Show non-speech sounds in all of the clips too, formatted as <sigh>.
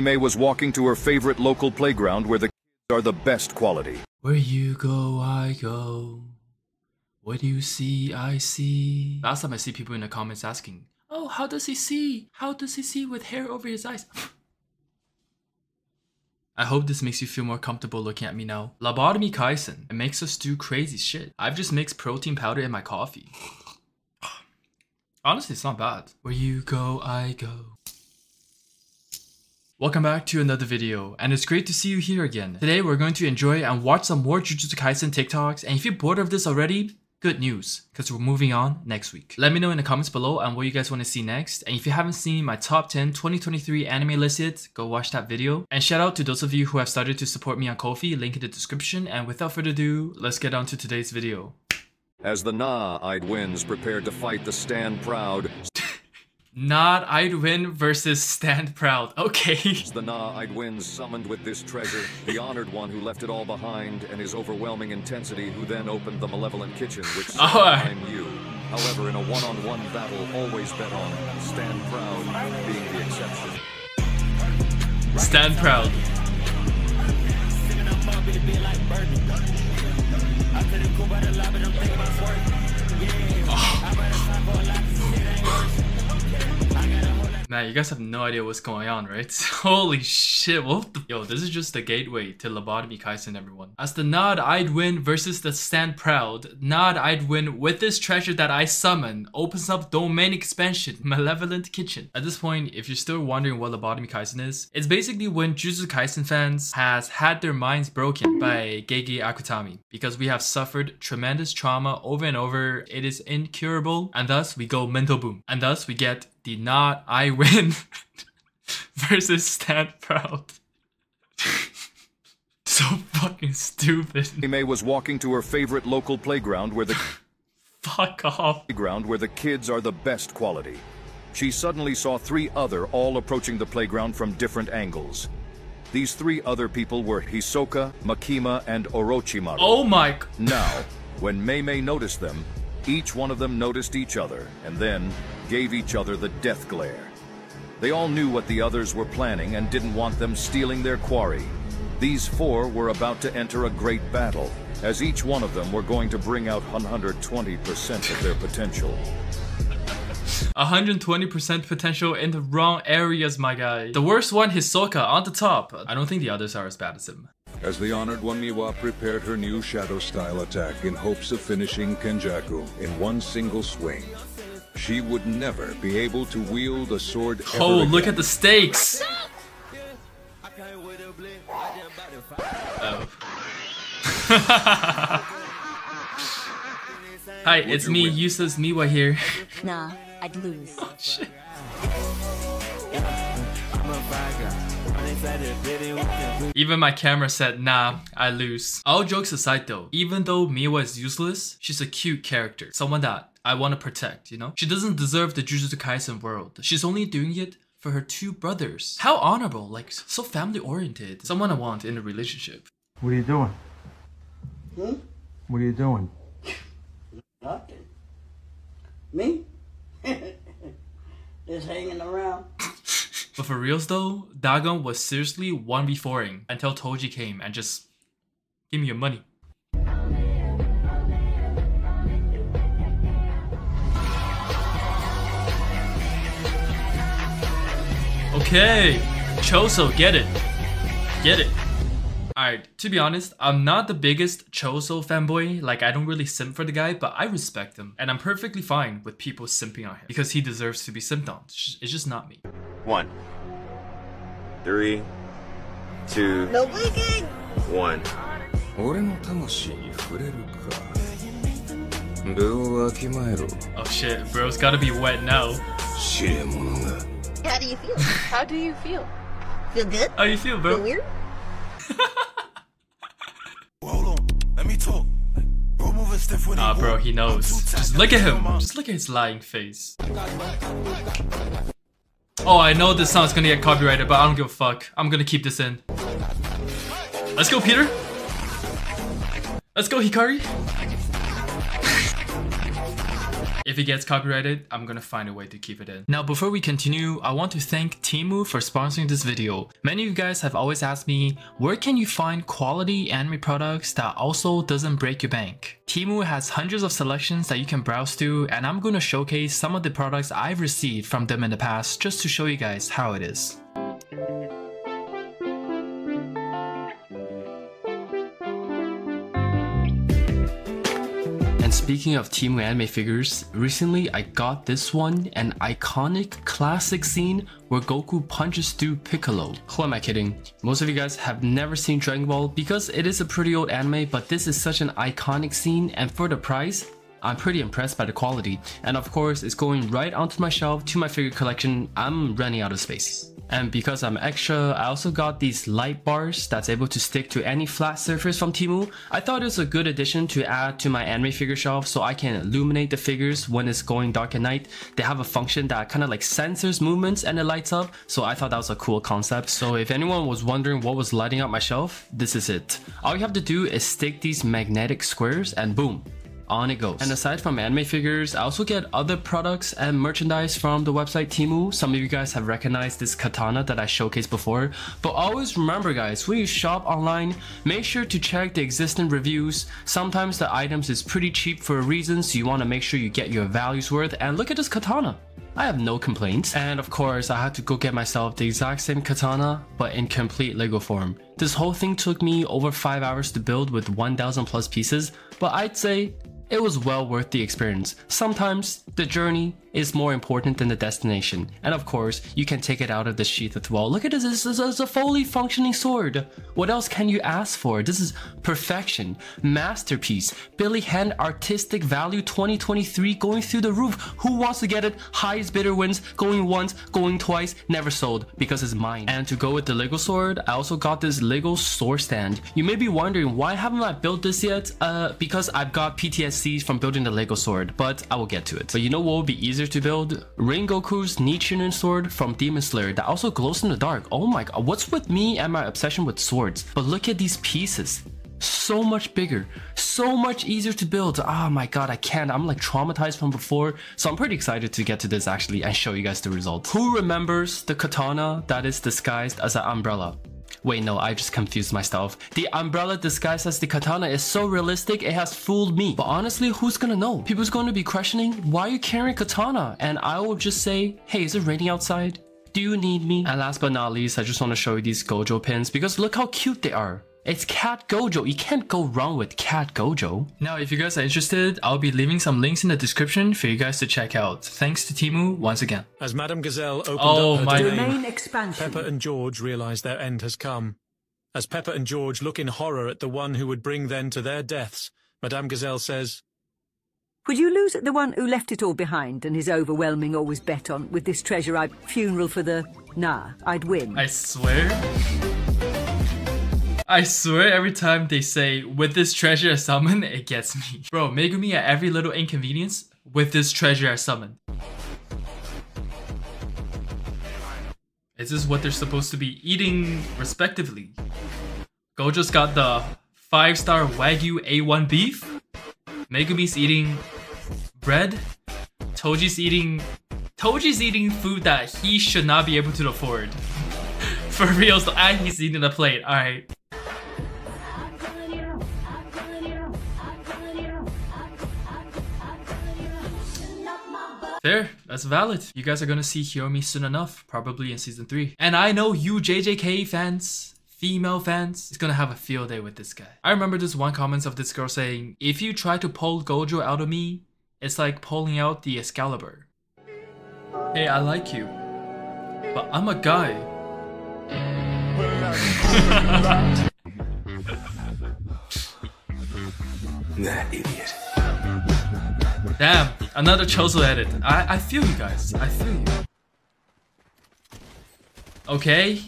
May was walking to her favorite local playground where the kids are the best quality. Where you go, I go. What do you see, I see. Last time I see people in the comments asking, Oh, how does he see? How does he see with hair over his eyes? <laughs> I hope this makes you feel more comfortable looking at me now. Lobotomy Kaisen. It makes us do crazy shit. I've just mixed protein powder in my coffee. <sighs> Honestly, it's not bad. Where you go, I go. Welcome back to another video, and it's great to see you here again. Today we're going to enjoy and watch some more Jujutsu Kaisen TikToks, and if you're bored of this already, good news, because we're moving on next week. Let me know in the comments below on what you guys want to see next, and if you haven't seen my top 10 2023 anime list yet, go watch that video. And shout out to those of you who have started to support me on Ko-fi, link in the description, and without further ado, let's get on to today's video. As the Na-eyed winds prepared to fight the Stand Proud, Not I'd win versus Stand Proud. <laughs> Okay. as the Na-eyed winds summoned with this treasure, the honored one who left it all behind and his overwhelming intensity who then opened the malevolent kitchen which said, <laughs> Oh, I- I'm you. However, in a one-on-one battle, always bet on Stand Proud being the exception. Stand Proud. Oh. <laughs> Man, you guys have no idea what's going on, right? <laughs> Holy shit, what the- Yo, this is just the gateway to Lobotomy Kaisen, everyone. As the Nod I'd win versus the Stand Proud, Nod I'd win with this treasure that I summon opens up domain expansion, <laughs> Malevolent Kitchen. At this point, if you're still wondering what Lobotomy Kaisen is, it's basically when Jujutsu Kaisen fans has had their minds broken by Gege Akutami because we have suffered tremendous trauma over and over. It is incurable, and thus we go mental boom, and thus we get the not I win <laughs> versus stand proud. <laughs> so fucking stupid. May was walking to her favorite local playground where the <laughs> Fuck off. playground where the kids are the best quality. She suddenly saw three other all approaching the playground from different angles. These three other people were Hisoka, Makima, and Orochimaru. Oh my. Now, when Mei Mei noticed them, each one of them noticed each other and then gave each other the death glare. They all knew what the others were planning and didn't want them stealing their quarry. These four were about to enter a great battle, as each one of them were going to bring out 120% of their potential. 120% potential in the wrong areas, my guy. The worst one, Hisoka, on the top. I don't think the others are as bad as him. As the honored one Miwa prepared her new shadow style attack in hopes of finishing Kenjaku in one single swing, she would never be able to wield a sword ever Oh, look at the stakes. Oh. <laughs> Hi, it's me, useless Miwa here. Nah, I'd lose. <laughs> Oh, shit. Even my camera said, nah, I lose. All jokes aside though, even though Miwa is useless, she's a cute character. Someone that I want to protect, you know? She doesn't deserve the Jujutsu Kaisen world. She's only doing it for her two brothers. How honorable, like so family oriented. Someone I want in a relationship. What are you doing? Hmm? What are you doing? Nothing. Me? <laughs> Just hanging around. But for reals though, Dagon was seriously 1v4ing until Toji came and just give me your money. Okay, Choso, get it. Get it. Alright, to be honest, I'm not the biggest Choso fanboy, like I don't really simp for the guy, but I respect him. And I'm perfectly fine with people simping on him, because he deserves to be simped on. It's just- It's just not me. One, three, two, No wigging! one. 俺の魂に触れるか分をわきまえろ Oh shit, bro's gotta be wet now. 知れ者が How do you feel? How do you feel? Feel good? How you feel, Feel bro? weird? <laughs> Hold on, let me talk. Bro, moving stiff when he Ah, bro, walk. he knows. I'm too Just tight, look at gotta him. feel my- Just look at his lying face. Oh, I know this song's gonna get copyrighted, but I don't give a fuck. I'm gonna keep this in. Let's go, Peter. Let's go, Hikari. If it gets copyrighted, I'm gonna find a way to keep it in. Now, before we continue, I want to thank Temu for sponsoring this video. Many of you guys have always asked me, where can you find quality anime products that also doesn't break your bank? Temu has hundreds of selections that you can browse through and I'm gonna showcase some of the products I've received from them in the past just to show you guys how it is. Speaking of Temu anime figures, recently I got this one, an iconic classic scene where Goku punches through Piccolo. Who am I kidding? Most of you guys have never seen Dragon Ball because it is a pretty old anime, but this is such an iconic scene and for the price, I'm pretty impressed by the quality. And of course, it's going right onto my shelf to my figure collection. I'm running out of space. And because I'm extra, I also got these light bars that's able to stick to any flat surface from Temu. I thought it was a good addition to add to my anime figure shelf so I can illuminate the figures when it's going dark at night. They have a function that kind of like sensors movements and it lights up. So I thought that was a cool concept. So if anyone was wondering what was lighting up my shelf, this is it. All you have to do is stick these magnetic squares and boom, on it goes. And aside from anime figures, I also get other products and merchandise from the website Temu. Some of you guys have recognized this katana that I showcased before. But always remember guys, when you shop online, make sure to check the existing reviews. Sometimes the items is pretty cheap for a reason, so you want to make sure you get your values worth. And look at this katana. I have no complaints. And of course, I had to go get myself the exact same katana, but in complete Lego form. This whole thing took me over 5 hours to build with 1000 plus pieces, but I'd say it was well worth the experience. Sometimes the journey is more important than the destination. And of course, you can take it out of the sheath as well. Look at this, this is a fully functioning sword. What else can you ask for? This is perfection, masterpiece, Billy Han artistic value 2023 going through the roof. Who wants to get it? Highest bidder wins, going once, going twice, never sold because it's mine. And to go with the Lego sword, I also got this Lego sword stand. You may be wondering why haven't I built this yet? Uh, because I've got PTSD from building the Lego sword, but I will get to it. But you know what will be easier to build? Rengoku's Nichirin sword from Demon Slayer that also glows in the dark. Oh my god, what's with me and my obsession with swords? But look at these pieces. So much bigger, so much easier to build. Oh my god, I can't. I'm like traumatized from before. So I'm pretty excited to get to this actually and show you guys the results. Who remembers the katana that is disguised as an umbrella? Wait, no, I just confused myself. The umbrella disguised as the katana is so realistic, it has fooled me. But honestly, who's gonna know? People's to be questioning, why are you carrying katana? And I will just say, hey, is it raining outside? Do you need me? And last but not least, I just want to show you these Gojo pins because look how cute they are. It's Cat Gojo. You can't go wrong with Cat Gojo. Now, if you guys are interested, I'll be leaving some links in the description for you guys to check out. Thanks to Temu once again. As Madame Gazelle opened Oh up her my- domain, Domain expansion. Peppa and George realize their end has come. As Peppa and George look in horror at the one who would bring them to their deaths, Madame Gazelle says, Would you lose at the one who left it all behind and his overwhelming always bet on with this treasure I funeral for the nah, I'd win. I swear. I swear every time they say, with this treasure I summon, it gets me. <laughs> Bro, Megumi at every little inconvenience, with this treasure I summon. Is this what they're supposed to be eating respectively? Gojo's got the 5 star Wagyu A1 beef. Megumi's eating bread. Toji's eating. Toji's eating food that he should not be able to afford. <laughs> For real, so and he's eating a plate. Alright. There, that's valid. You guys are gonna see Hiromi soon enough, probably in season 3. And I know you JJK fans, female fans, is gonna have a field day with this guy. I remember this one comment of this girl saying, if you try to pull Gojo out of me, it's like pulling out the Excalibur. Hey, I like you, but I'm a guy. That idiot. Damn, another Choso edit. I, I feel you guys. I feel you. Okay,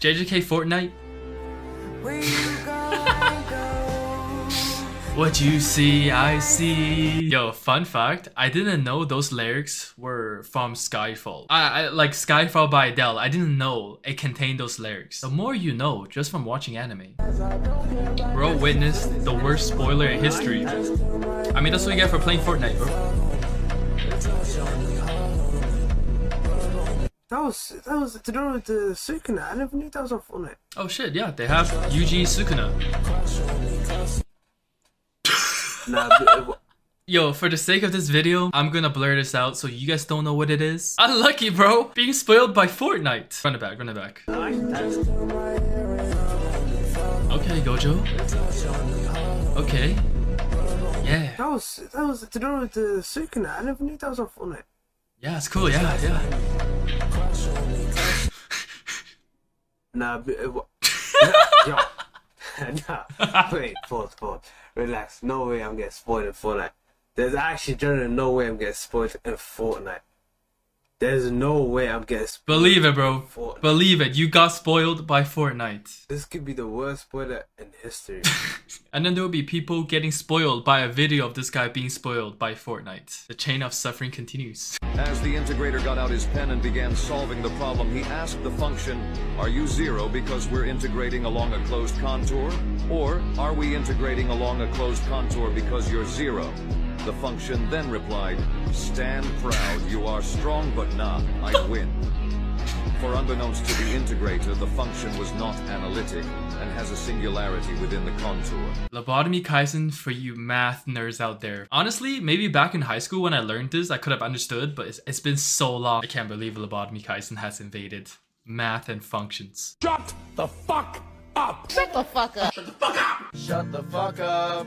JJK Fortnite. <laughs> What you see, I see. Yo, fun fact, I didn't know those lyrics were from Skyfall. I, I like Skyfall by Adele. I didn't know it contained those lyrics. The more you know, just from watching anime. Bro witnessed the worst spoiler in history. I mean, that's what you get for playing Fortnite, bro. That was that was to do with the Sukuna. I never knew that was on Fortnite. Oh shit, yeah, they have Yuji Sukuna. <laughs> Nah, but, uh, Yo, for the sake of this video, I'm gonna blur this out so you guys don't know what it is. Unlucky, bro! Being spoiled by Fortnite. Run it back, run it back. Okay, Gojo. Okay. Yeah. that was that was to do with the Sukuna. I never knew that was on Fortnite. Yeah, it's cool, yeah, yeah. Nah, eh, what- <laughs> <laughs> yo, <laughs> nah. Wait, pause, pause. Relax. No way I'm getting spoiled in Fortnite. There's actually generally no way I'm getting spoiled in Fortnite. There's no way I'm getting spoiled. Believe it, bro. Fortnite. Believe it. You got spoiled by Fortnite. This could be the worst spoiler in history. <laughs> And then there will be people getting spoiled by a video of this guy being spoiled by Fortnite. The chain of suffering continues. As the integrator got out his pen and began solving the problem, he asked the function, Are you zero because we're integrating along a closed contour? Or are we integrating along a closed contour because you're zero? The function then replied, Stand proud, you are strong but not, I <laughs> win. For unbeknownst to the integrator, the function was not analytic and has a singularity within the contour. Lobotomy Kaisen for you math nerds out there. Honestly, maybe back in high school when I learned this, I could have understood, but it's, it's been so long. I can't believe Lobotomy Kaisen has invaded math and functions. Shut the fuck up! Shut the fuck up. Shut the fuck up! Shut the fuck up,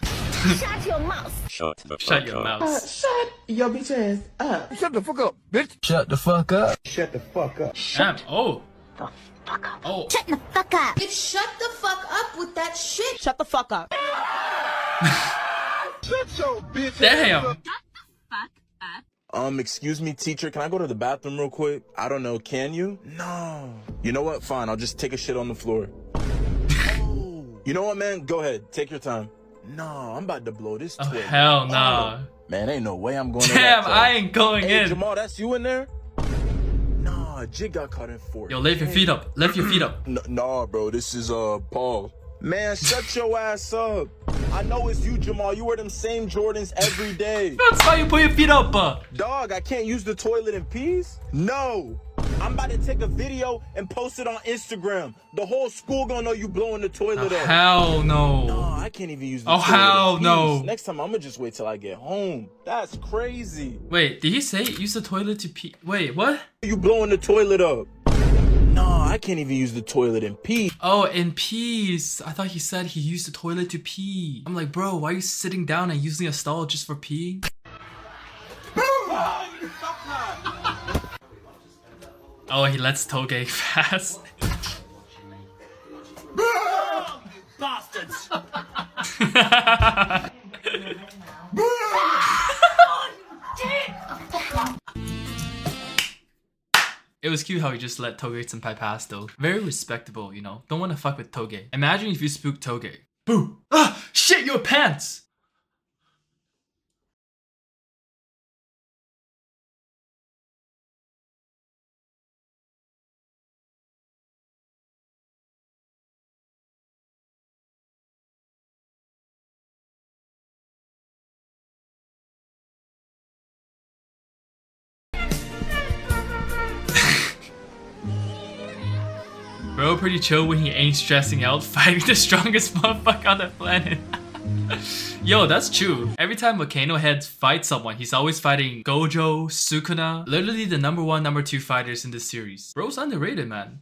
Shut your mouth. Shut Shut your mouth. Shut your bitch ass up. Shut the fuck up, bitch! Shut the fuck up. Shut the fuck up. Damn. Oh. The fuck up. Oh. Shut the fuck up. Bitch, shut the fuck up with that shit. Shut the fuck up. <laughs> Shut your bitch Damn. Um, excuse me, teacher, can I go to the bathroom real quick? I don't know, can you? No. You know what? Fine, I'll just take a shit on the floor. <laughs> You know what, man? Go ahead, take your time. No, I'm about to blow this Oh, twig. hell nah. Man, ain't no way I'm going to Damn, I ain't going Hey, in. Jamal, that's you in there? Nah, Jig got caught in four. Yo, lift your feet up. Lift your feet up. <clears throat> Nah, bro, this is uh Paul. Man, shut your <laughs> ass up. I know it's you, Jamal. You wear them same Jordans every day. <laughs> That's why you put your feet up. Uh. Dog, I can't use the toilet in peace? No. I'm about to take a video and post it on Instagram. The whole school gonna know you blowing the toilet Oh, up. hell no. No, I can't even use the Oh, toilet hell no. Next time I'm gonna just wait till I get home. That's crazy. Wait, did he say use the toilet to pee? Wait, what? You blowing the toilet up. No, I can't even use the toilet in peace. Oh, in peace. I thought he said he used the toilet to pee. I'm like, bro, why are you sitting down and using a stall just for peeing? Oh, he lets Toge pass. <laughs> Bastards! It was cute how he just let Toge Senpai pass though. Very respectable, you know. Don't want to fuck with Toge. Imagine if you spook Toge. Boo! Ah! Shit your pants! Bro, pretty chill when he ain't stressing out <laughs> fighting the strongest <laughs> motherfucker on the planet. <laughs> Yo, that's true. Every time Volcano Head fights someone, he's always fighting Gojo, Sukuna, literally the number one, number two fighters in this series. Bro's underrated, man.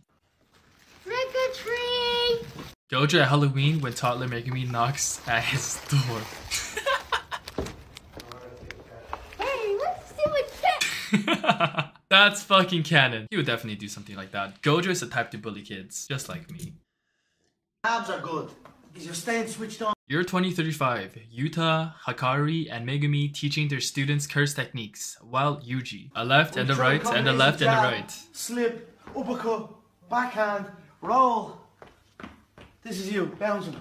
Trick or treat. Gojo at Halloween when toddler Megumi knocks at his door. Hey, let's see what's that. That's fucking canon. He would definitely do something like that. Gojo is the type to bully kids, just like me. Abs are good. Is your stand switched on? Year 2035, Yuta, Hakari, and Megumi teaching their students curse techniques, while Yuji, a left and a right, and a left and a right. Slip, uppercut, backhand, roll. This is you, bouncing.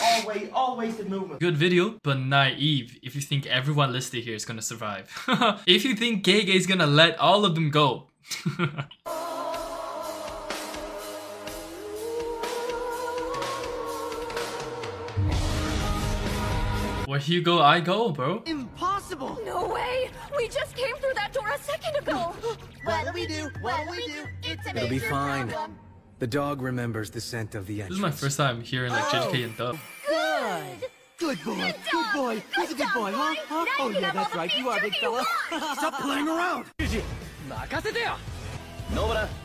All, wa- all wasted movement. Good video, but naive if you think everyone listed here is gonna survive. <laughs> if you think Gege is gonna let all of them go. <laughs> Where you go, I go, bro. Impossible. No way! We just came through that door a second ago! <laughs> What do we do? What do we do? It's a It'll be fine. problem. The dog remembers the scent of the This entrance. is my first time hearing like JJK and dub. Good! Good boy. Good boy. He's a good boy, huh? huh? Oh yeah, that's right. You are, big fella. <laughs> Stop playing around.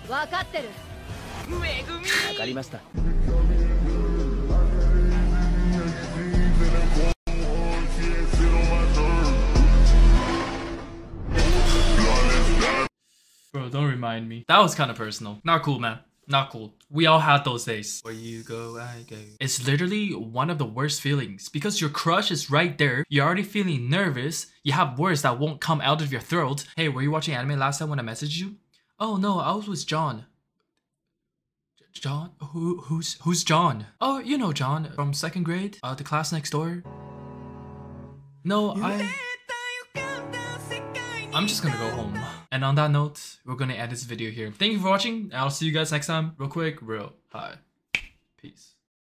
わかってるわかりました。 Bro, don't remind me. That was kind of personal. Not cool, man. Not cool. We all had those days. Where you go, I go. It's literally one of the worst feelings because your crush is right there. You're already feeling nervous. You have words that won't come out of your throat. Hey, were you watching anime last time when I messaged you? Oh no, I was with John. John? Who? Who's who's John? Oh, you know John from second grade. Uh, the class next door. No, I. I'm just gonna go home. And on that note, we're gonna end this video here. Thank you for watching. I'll see you guys next time. Real quick, real. high. Peace.